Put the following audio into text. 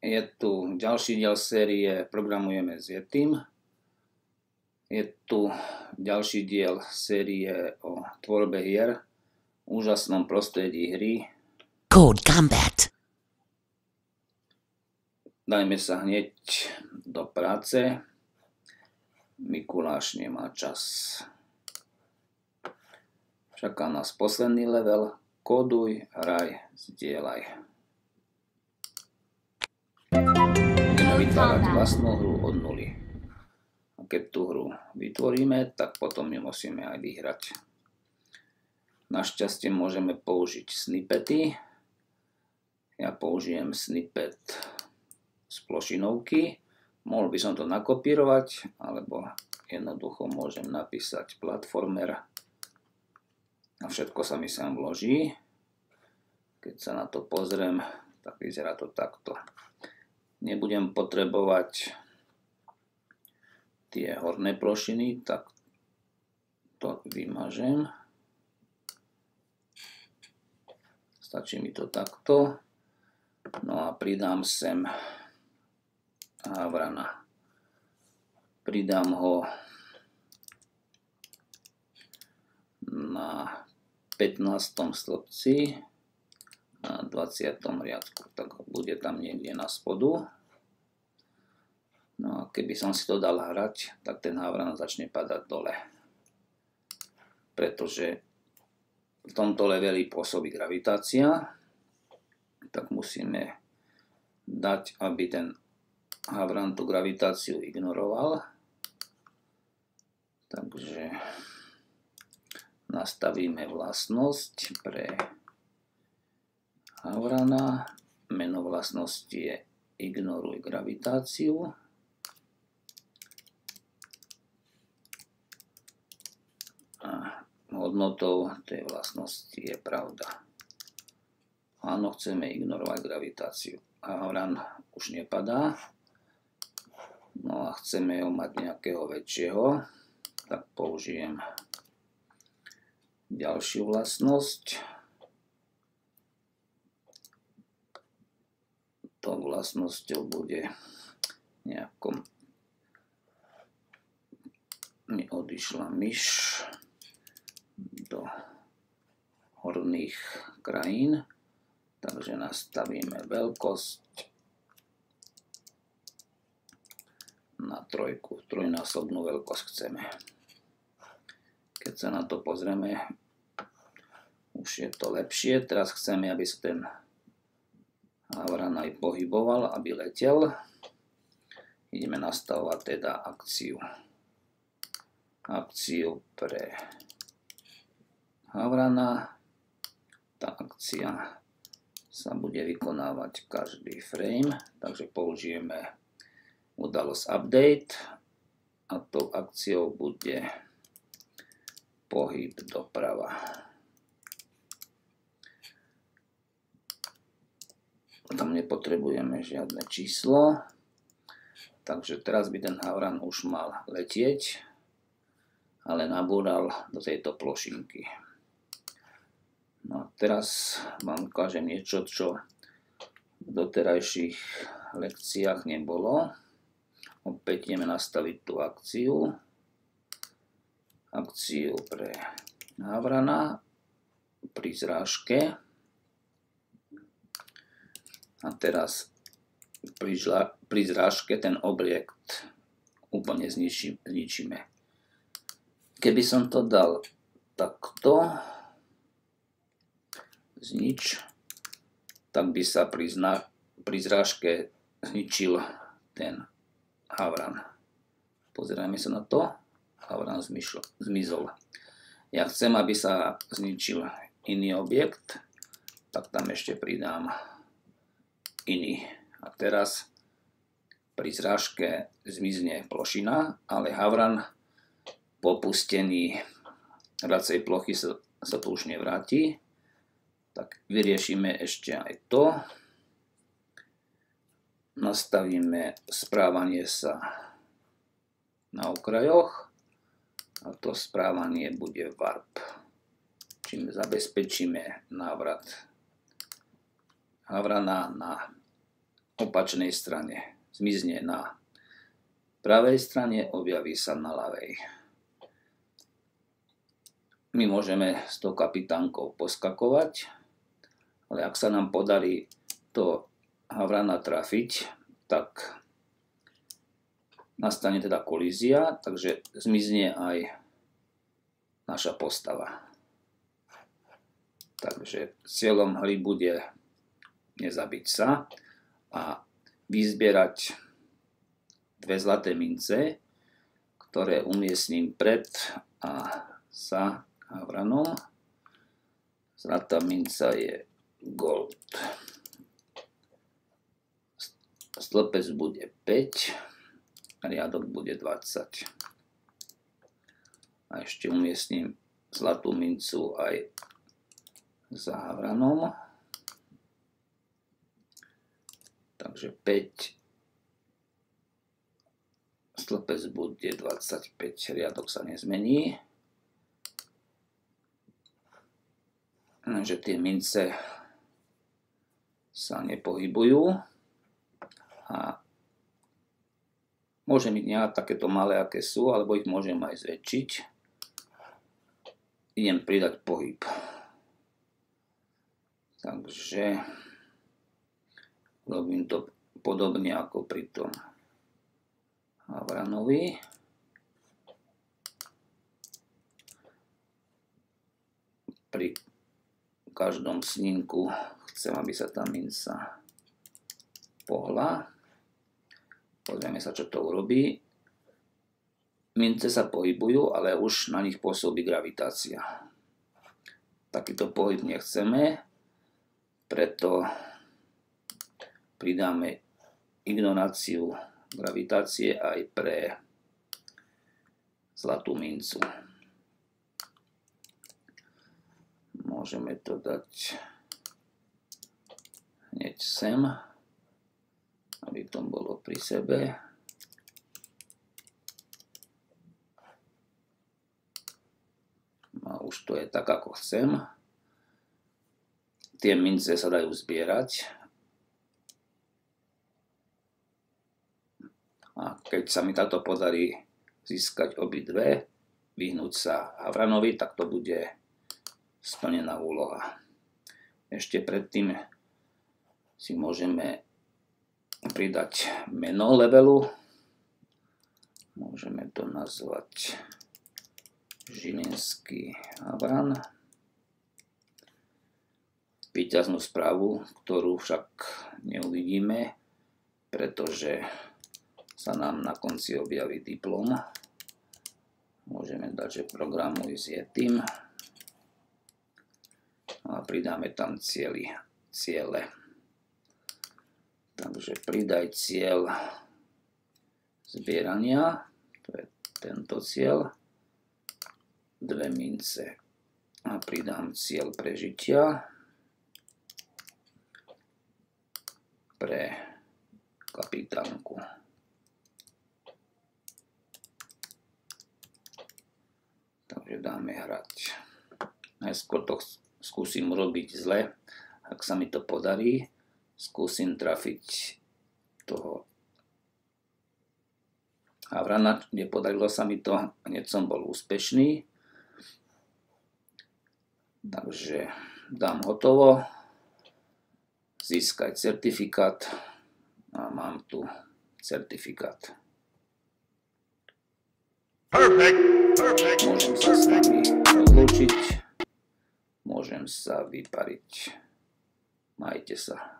Je tu ďalší diel série Programujeme s Yetim. Je tu ďalší diel série o tvorbe hier, úžasnom prostredí hry. Code Combat. Dajme sa hneď do práce. Mikuláš nemá čas. Čaká nás posledný level. Koduj, hraj, zdieľaj. Vytvárať vlastnú hru od nuly. A keď tú hru vytvoríme, tak potom ju musíme aj vyhrať. Našťastie môžeme použiť snippety. Ja použijem snippet z plošinovky. Mohol by som to nakopírovať, alebo jednoducho môžem napísať platformer a všetko sa mi sem vloží. Keď sa na to pozriem, tak vyzerá to takto. Nebudem potrebovať tie horné plošiny, tak to vymažem. Stačí mi to takto. No a pridám sem Havrana. Pridám ho na 15. stĺpci na 20. riadku, tak bude tam niekde na spodu. No a keby som si to dal hrať, tak ten havran začne padať dole. Pretože v tomto leveli pôsobí gravitácia, tak musíme dať, aby ten havran tú gravitáciu ignoroval. Takže nastavíme vlastnosť pre Havrana. Meno vlastnosti je ignoruj gravitáciu. A hodnotou tej vlastnosti je pravda. Áno, chceme ignorovať gravitáciu. Havran už nepadá. No a chceme ho mať nejakého väčšieho, tak použijem ďalšiu vlastnosť. To vlastnosťou bude nejakom mi odišla myš do horných krajín, takže nastavíme veľkosť na trojku, trojnásobnú veľkosť chceme. Keď sa na to pozrieme, už je to lepšie. Teraz chceme, aby sa ten havran aj pohyboval, aby letel. Ideme nastavovať teda akciu. Akciu pre havrana. Tá akcia sa bude vykonávať každý frame, takže použijeme udalosť update a tou akciou bude pohyb doprava. Tam nepotrebujeme žiadne číslo. Takže teraz by ten havran už mal letieť, ale nabúral do tejto plošinky. No a teraz vám ukážem niečo, čo v doterajších lekciách nebolo. Opäť ideme nastaviť tú akciu akciu pre Havrana pri zrážke. A teraz pri, žla, pri zrážke ten objekt úplne zničí, zničíme. Keby som to dal takto, znič, tak by sa pri, zna, pri zrážke zničil ten havran. Pozerajme sa na to. Havran zmizol. Ja chcem, aby sa zničil iný objekt, tak tam ešte pridám iný. A teraz pri zrážke zmizne plošina, ale Havran po pustení hracej plochy sa, sa tu už nevráti. Tak vyriešime ešte aj to. Nastavíme správanie sa na okrajoch a to správanie bude warp. Čím zabezpečíme návrat Havrana na opačnej strane. Zmizne na pravej strane, objaví sa na ľavej. My môžeme s tou kapitánkou poskakovať, ale ak sa nám podarí to havrana trafiť, tak nastane teda kolízia, takže zmizne aj naša postava. Takže cieľom hry bude nezabiť sa a vyzbierať dve zlaté mince, ktoré umiestním pred a za havranom. Zlatá minca je gold. Stĺpec bude 5 riadok bude 20. A ešte umiestním zlatú mincu aj za havranom. Takže 5 stĺpec bude 25, riadok sa nezmení. že tie mince sa nepohybujú a Môžem ich nehať takéto malé, aké sú, alebo ich môžem aj zväčšiť. Idem pridať pohyb. Takže robím to podobne ako pri tom Havranovi. Pri každom sninku chcem, aby sa tá minca pohla. Pozrieme sa, čo to urobí. Mince sa pohybujú, ale už na nich pôsobí gravitácia. Takýto pohyb nechceme, preto pridáme ignoráciu gravitácie aj pre zlatú mincu. Môžeme to dať hneď sem aby to bolo pri sebe. A už to je tak, ako chcem. Tie mince sa dajú zbierať. A keď sa mi táto podarí získať obidve, vyhnúť sa Havranovi, tak to bude splnená úloha. Ešte predtým si môžeme pridať meno levelu. Môžeme to nazvať Žilinský Havran. Výťaznú správu, ktorú však neuvidíme, pretože sa nám na konci objaví diplom. Môžeme dať, že programuj s Yetim a pridáme tam ciele. ciele. Takže pridaj cieľ zbierania, to je tento cieľ, dve mince a pridám cieľ prežitia pre kapitánku. Takže dáme hrať. Najskôr to skúsim urobiť zle, ak sa mi to podarí skúsim trafiť toho Havrana, nepodarilo sa mi to, hneď som bol úspešný. Takže dám hotovo, získať certifikát a mám tu certifikát. Môžem sa s vami odlučiť, môžem sa vypariť. Majte sa.